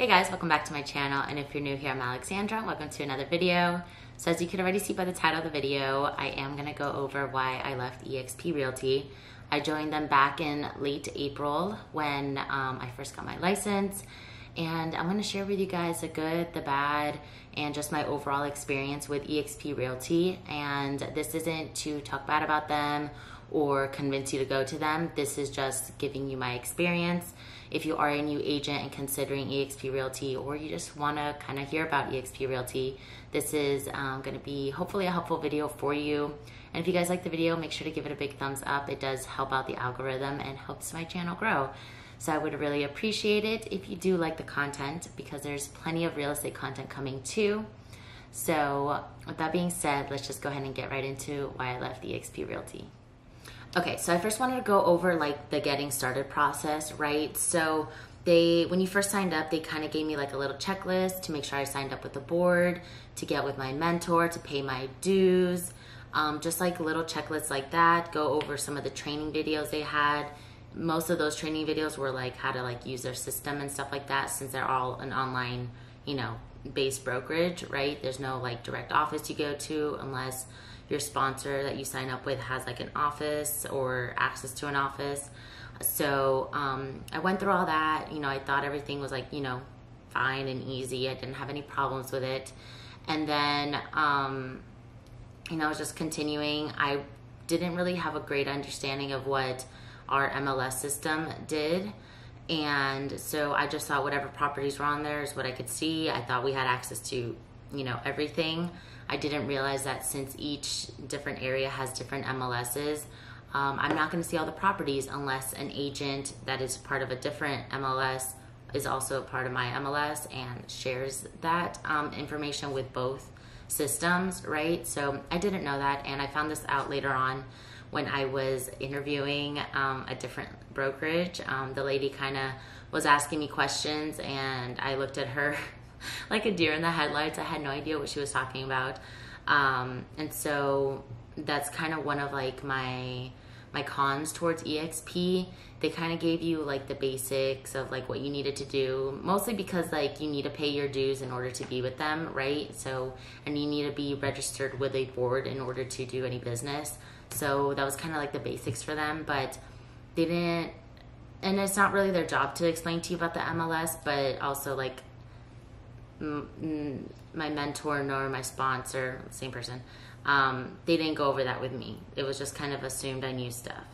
Hey guys, welcome back to my channel. And if you're new here, I'm Alexandra. Welcome to another video. So as you can already see by the title of the video, I am gonna go over why I left eXp Realty. I joined them back in late April when um, I first got my license. And I'm gonna share with you guys the good, the bad, and just my overall experience with eXp Realty. And this isn't to talk bad about them or convince you to go to them. This is just giving you my experience. If you are a new agent and considering eXp Realty, or you just want to kind of hear about eXp Realty, this is um, going to be hopefully a helpful video for you. And if you guys like the video, make sure to give it a big thumbs up. It does help out the algorithm and helps my channel grow. So I would really appreciate it if you do like the content because there's plenty of real estate content coming too. So with that being said, let's just go ahead and get right into why I left eXp Realty. Okay, so I first wanted to go over like the getting started process, right? So they when you first signed up, they kind of gave me like a little checklist to make sure I signed up with the board, to get with my mentor, to pay my dues, um, just like little checklists like that. Go over some of the training videos they had. Most of those training videos were like how to like use their system and stuff like that, since they're all an online, you know, based brokerage, right? There's no like direct office you go to unless your sponsor that you sign up with has like an office or access to an office. So um, I went through all that. You know, I thought everything was like, you know, fine and easy. I didn't have any problems with it. And then, um, you know, I was just continuing. I didn't really have a great understanding of what our MLS system did. And so I just thought whatever properties were on there is what I could see. I thought we had access to, you know, everything. I didn't realize that since each different area has different MLSs, um, I'm not going to see all the properties unless an agent that is part of a different MLS is also part of my MLS and shares that um, information with both systems, right? So I didn't know that, and I found this out later on when I was interviewing um, a different brokerage. Um, the lady kind of was asking me questions, and I looked at her like a deer in the headlights. I had no idea what she was talking about. Um, and so that's kind of one of like my my cons towards exp they kind of gave you like the basics of like what you needed to do mostly because like you need to pay your dues in order to be with them right so and you need to be registered with a board in order to do any business so that was kind of like the basics for them but they didn't and it's not really their job to explain to you about the mls but also like my mentor nor my sponsor, same person, um, they didn't go over that with me. It was just kind of assumed I knew stuff.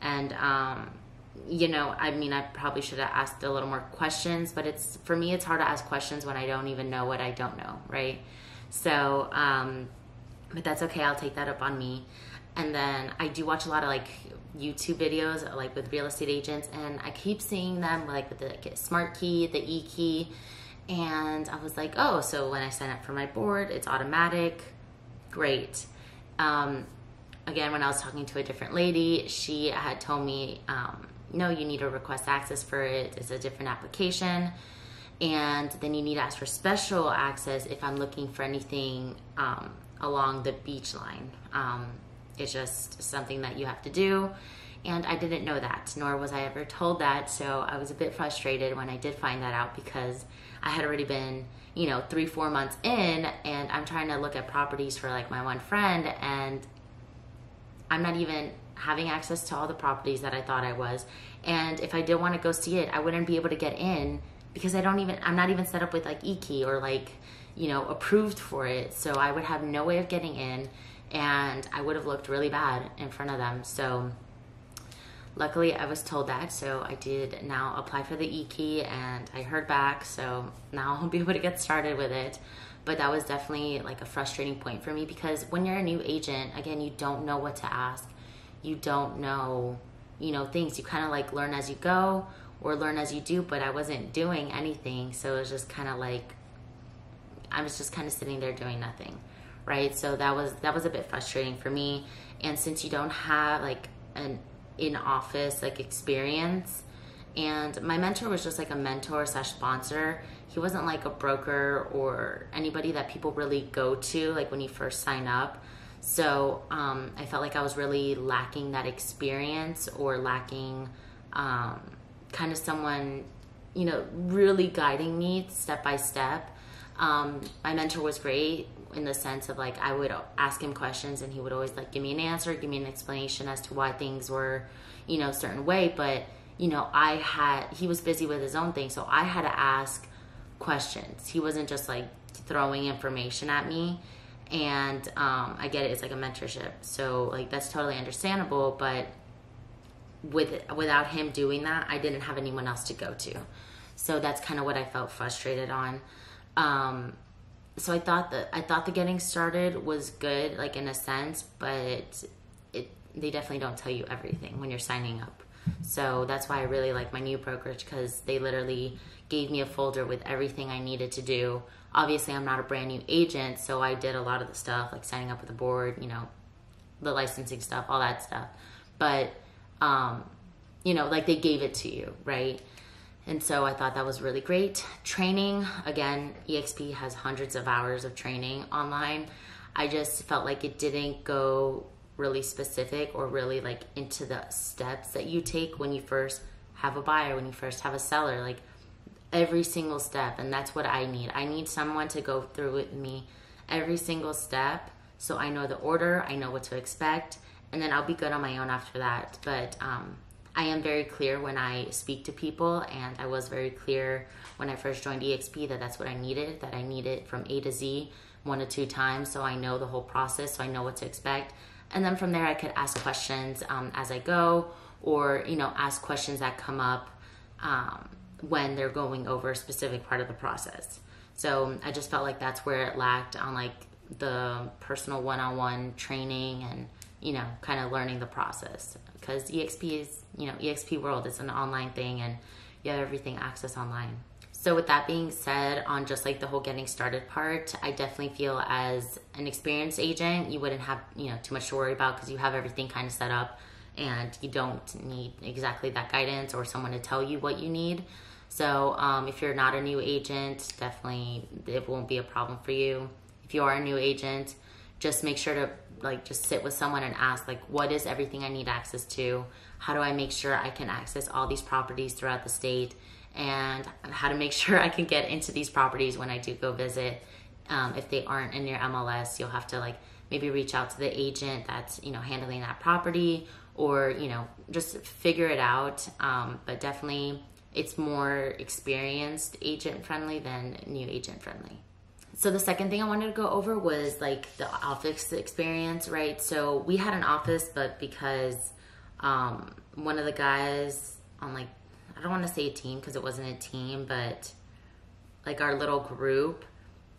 And, um, you know, I mean, I probably should have asked a little more questions, but it's, for me, it's hard to ask questions when I don't even know what I don't know, right? So, um, but that's okay. I'll take that up on me. And then I do watch a lot of like YouTube videos, like with real estate agents, and I keep seeing them like with the smart key, the e key and I was like, oh, so when I sign up for my board, it's automatic. Great. Um, again, when I was talking to a different lady, she had told me, um, no, you need to request access for it. It's a different application. And then you need to ask for special access if I'm looking for anything um, along the beach line. Um, it's just something that you have to do. And I didn't know that, nor was I ever told that. So I was a bit frustrated when I did find that out because I had already been, you know, three, four months in, and I'm trying to look at properties for like my one friend, and I'm not even having access to all the properties that I thought I was. And if I did want to go see it, I wouldn't be able to get in because I don't even, I'm not even set up with like eKey or like, you know, approved for it. So I would have no way of getting in and I would have looked really bad in front of them. So luckily I was told that, so I did now apply for the e-key and I heard back, so now I'll be able to get started with it. But that was definitely like a frustrating point for me because when you're a new agent, again, you don't know what to ask. You don't know, you know, things. You kind of like learn as you go or learn as you do, but I wasn't doing anything. So it was just kind of like I was just kind of sitting there doing nothing. Right? So that was that was a bit frustrating for me. And since you don't have like an in office like experience. And my mentor was just like a mentor slash sponsor. He wasn't like a broker or anybody that people really go to like when you first sign up. So um, i felt like i was really lacking that experience or lacking um, kind of someone you know, really guiding me step by step. Um, my mentor was great in the sense of like I would ask him questions and he would always like give me an answer, give me an explanation as to why things were, you know, a certain way. But you know, I had he was busy with his own thing, so I had to ask questions. He wasn't just like throwing information at me. And um, I get it; it's like a mentorship, so like that's totally understandable. But with without him doing that, I didn't have anyone else to go to. So that's kind of what I felt frustrated on. Um, so I thought that I thought the getting started was good, like in a sense, but it they definitely don't tell you everything when you're signing up. So that's why I really like my new brokerage because they literally gave me a folder with everything I needed to do. Obviously, I'm not a brand new agent, so I did a lot of the stuff like signing up with the board, you know, the licensing stuff, all that stuff. But um, you know, like they gave it to you, right? And so I thought that was really great. Training, again, EXP has hundreds of hours of training online. I just felt like it didn't go really specific or really like into the steps that you take when you first have a buyer, when you first have a seller, like every single step. And that's what I need. I need someone to go through with me every single step so I know the order, I know what to expect, and then I'll be good on my own after that. But um, I am very clear when I speak to people, and I was very clear when I first joined EXP that that's what I needed, that I need it from A to Z one to two times so I know the whole process, so I know what to expect. And then from there, I could ask questions um, as I go, or you know, ask questions that come up um, when they're going over a specific part of the process. So I just felt like that's where it lacked on like the personal one-on-one training and you know, kind of learning the process because EXP is, you know, EXP World is an online thing and you have everything access online. So with that being said, on just like the whole getting started part, I definitely feel as an experienced agent, you wouldn't have, you know, too much to worry about because you have everything kind of set up and you don't need exactly that guidance or someone to tell you what you need. So um, if you're not a new agent, definitely it won't be a problem for you. If you are a new agent, just make sure to like just sit with someone and ask like what is everything I need access to? How do I make sure I can access all these properties throughout the state? And how to make sure I can get into these properties when I do go visit. Um, if they aren't in your MLS, you'll have to like maybe reach out to the agent that's you know handling that property, or you know just figure it out. Um, but definitely, it's more experienced agent friendly than new agent friendly. So the second thing I wanted to go over was like the office experience, right? So we had an office, but because um, one of the guys on like I don't want to say a team because it wasn't a team, but like our little group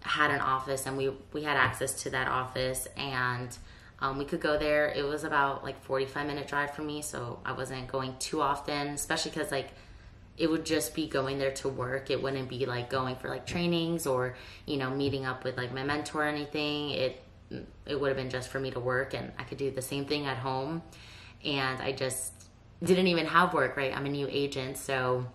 had an office and we we had access to that office and um, we could go there. It was about like 45 minute drive for me, so I wasn't going too often, especially because like it would just be going there to work. It wouldn't be like going for like trainings or, you know, meeting up with like my mentor or anything. It it would have been just for me to work and I could do the same thing at home. And I just didn't even have work, right? I'm a new agent, so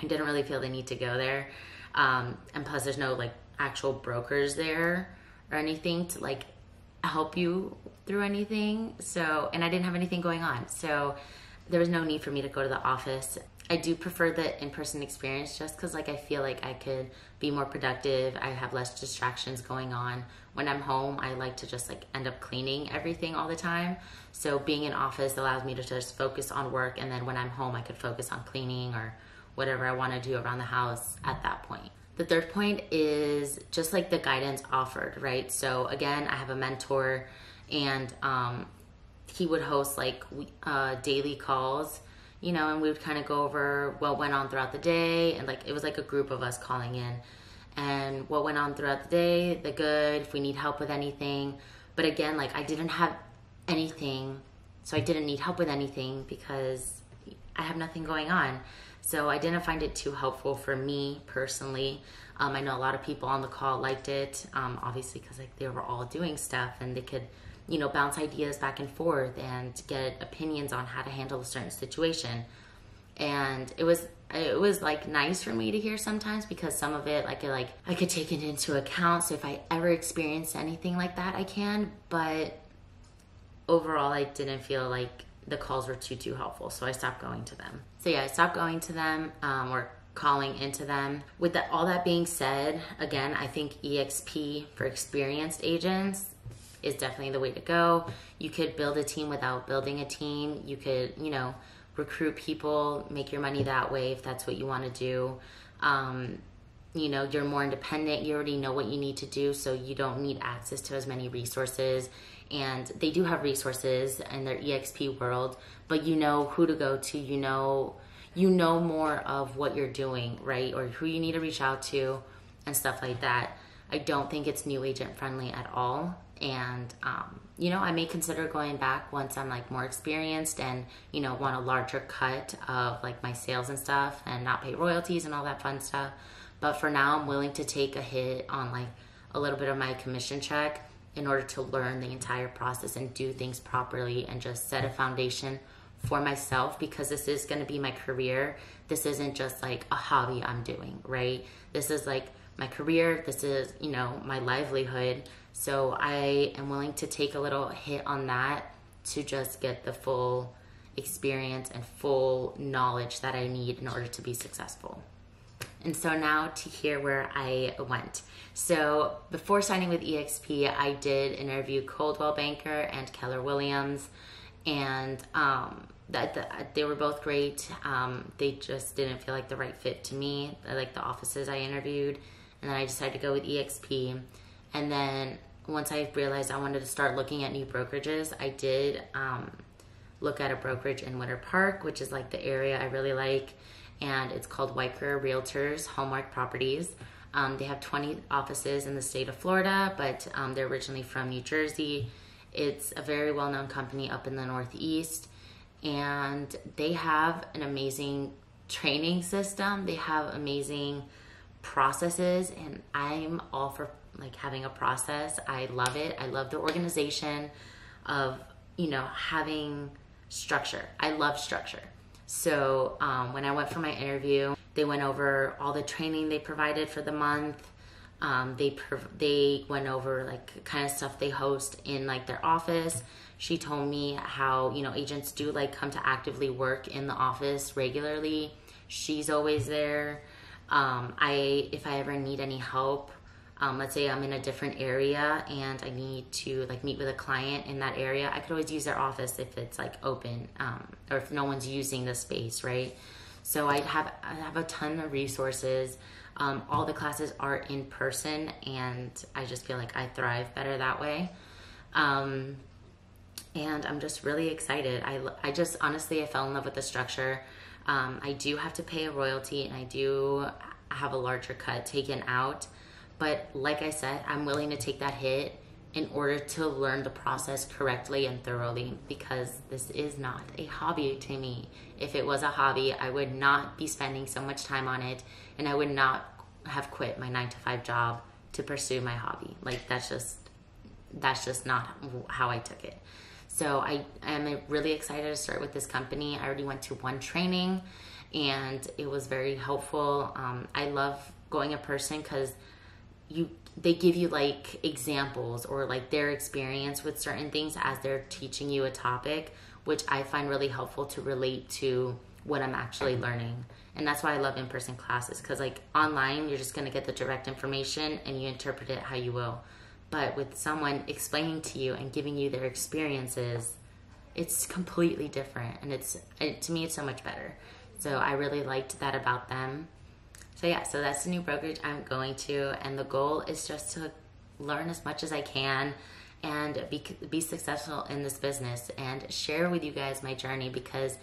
I didn't really feel the need to go there. Um, and plus there's no like actual brokers there or anything to like help you through anything. So, and I didn't have anything going on. So there was no need for me to go to the office I do prefer the in-person experience just because like I feel like I could be more productive. I have less distractions going on. When I'm home, I like to just like end up cleaning everything all the time. So being in office allows me to just focus on work and then when I'm home I could focus on cleaning or whatever I want to do around the house at that point. The third point is just like the guidance offered, right? So again, I have a mentor and um, he would host like uh, daily calls you know, and we would kind of go over what went on throughout the day. And like, it was like a group of us calling in and what went on throughout the day, the good, if we need help with anything. But again, like, I didn't have anything, so I didn't need help with anything because I have nothing going on. So I didn't find it too helpful for me personally. Um, I know a lot of people on the call liked it, um, obviously, because like they were all doing stuff and they could you know, bounce ideas back and forth and get opinions on how to handle a certain situation. And it was it was like nice for me to hear sometimes because some of it like like I could take it into account. So if I ever experience anything like that, I can. But overall, I didn't feel like the calls were too too helpful, so I stopped going to them. So yeah, I stopped going to them, um, or calling into them. With that, all that being said, again, I think EXP for experienced agents is definitely the way to go. You could build a team without building a team. You could, you know, recruit people, make your money that way if that's what you want to do. Um, you know, you're more independent. You already know what you need to do, so you don't need access to as many resources. And they do have resources in their EXP world, but you know who to go to. You know, you know more of what you're doing, right? Or who you need to reach out to and stuff like that. I don't think it's new agent friendly at all and um, you know i may consider going back once i'm like more experienced and you know want a larger cut of like my sales and stuff and not pay royalties and all that fun stuff. But for now i'm willing to take a hit on like a little bit of my commission check in order to learn the entire process and do things properly and just set a foundation for myself because this is going to be my career. This isn't just like a hobby i'm doing right? This is like my career. This is you know my livelihood so I am willing to take a little hit on that to just get the full experience and full knowledge that I need in order to be successful. And so now to hear where I went. So before signing with EXP, I did interview Coldwell Banker and Keller Williams, and um, that, that, they were both great. Um, they just didn't feel like the right fit to me. I like the offices I interviewed, and then I decided to go with EXP. And then once I realized I wanted to start looking at new brokerages, I did um, look at a brokerage in Winter Park, which is like the area I really like. And it's called Weichert Realtors Hallmark Properties. Um, they have 20 offices in the state of Florida, but um, they're originally from New Jersey. It's a very well known company up in the Northeast, and they have an amazing training system. They have amazing processes, and I'm all for like having a process. I love it. I love the organization of, you know, having structure. I love structure. So um, when I went for my interview, they went over all the training they provided for the month. Um, they they went over like kind of stuff they host in like their office. She told me how you know agents do like come to actively work in the office regularly. She's always there. Um, I if I ever need any help, um, let's say I'm in a different area and I need to like meet with a client in that area, I could always use their office if it's like open um, or if no one's using the space, right? So I have I have a ton of resources. Um, all the classes are in person, and I just feel like I thrive better that way. Um, and I'm just really excited. I I just honestly I fell in love with the structure. Um, I do have to pay a royalty, and I do have a larger cut taken out. But like I said, I'm willing to take that hit in order to learn the process correctly and thoroughly because this is not a hobby to me. If it was a hobby, I would not be spending so much time on it and I would not have quit my 9 to 5 job to pursue my hobby. Like that's just that's just not how I took it. So I am really excited to start with this company. I already went to one training and it was very helpful. Um, I love going in person because you they give you like examples or like their experience with certain things as they're teaching you a topic which i find really helpful to relate to what i'm actually learning. And that's why i love in-person classes because like online you're just going to get the direct information and you interpret it how you will. But with someone explaining to you and giving you their experiences it's completely different and it's it, to me it's so much better. So i really liked that about them so yeah, so that's the new brokerage I'm going to, and the goal is just to learn as much as I can and be be successful in this business and share with you guys my journey because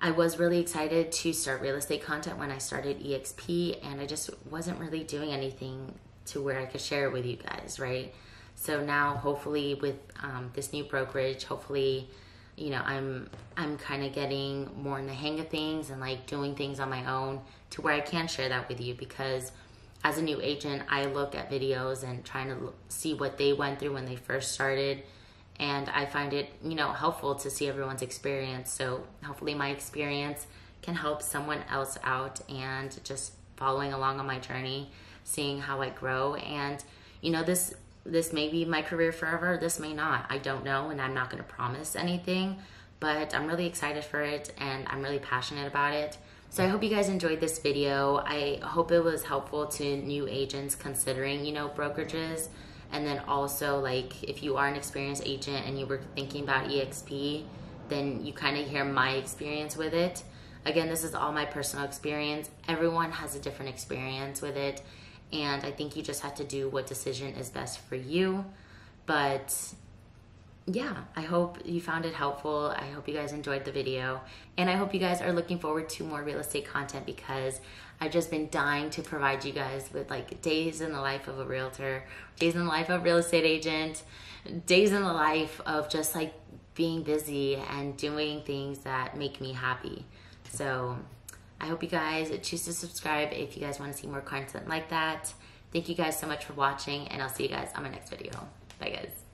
I was really excited to start real estate content when I started EXP and I just wasn't really doing anything to where I could share it with you guys, right? So now hopefully with um, this new brokerage, hopefully you know i'm i'm kind of getting more in the hang of things and like doing things on my own to where i can share that with you because as a new agent i look at videos and trying to see what they went through when they first started. And i find it you know helpful to see everyone's experience. So hopefully my experience can help someone else out and just following along on my journey seeing how i grow. And you know this this may be my career forever, this may not. I don't know, and I'm not going to promise anything, but I'm really excited for it and I'm really passionate about it. So I hope you guys enjoyed this video. I hope it was helpful to new agents considering, you know, brokerages. And then also like if you are an experienced agent and you were thinking about EXP, then you kind of hear my experience with it. Again, this is all my personal experience. Everyone has a different experience with it. And I think you just have to do what decision is best for you. But yeah, I hope you found it helpful. I hope you guys enjoyed the video. And I hope you guys are looking forward to more real estate content because I've just been dying to provide you guys with like days in the life of a realtor, days in the life of a real estate agent, days in the life of just like being busy and doing things that make me happy. So I hope you guys choose to subscribe if you guys want to see more content like that. Thank you guys so much for watching and I'll see you guys on my next video. Bye guys.